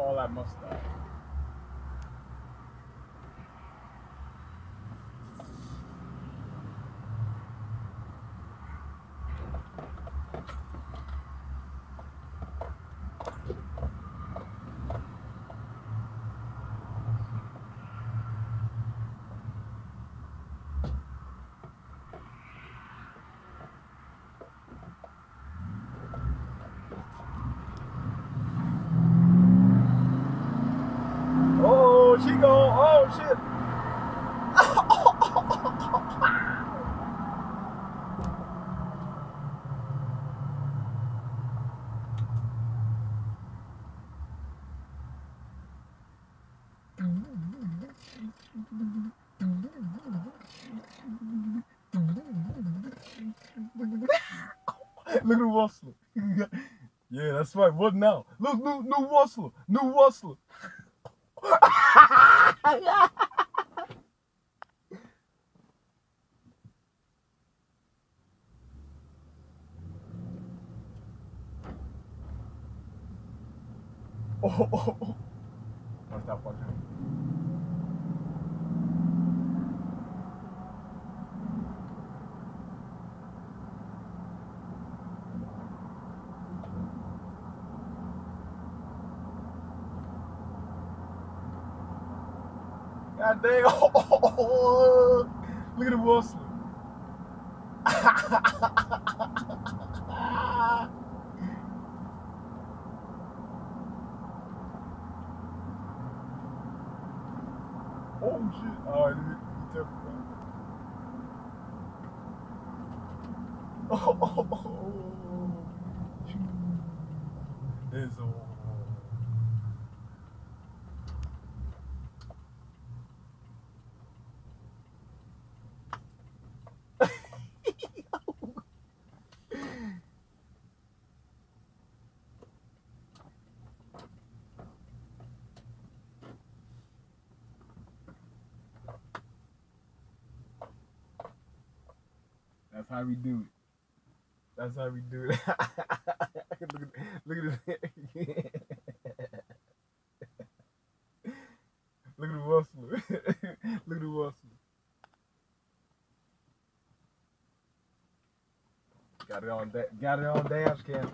all that mustache. Oh, go. Oh shit. Look at the Wustler. yeah, that's right. What now? Look, new, new Wustler. New Wustler. oh, oh, oh. Watch that, watch that. God dang. Oh, look at the Wustler. oh shit. Alright, let me, tell you. Oh, oh, oh, oh. It's a That's how we do it. That's how we do it. look at look at this. look at the Wustler. look at the Wustler. Got it on that. Got it on dash cam.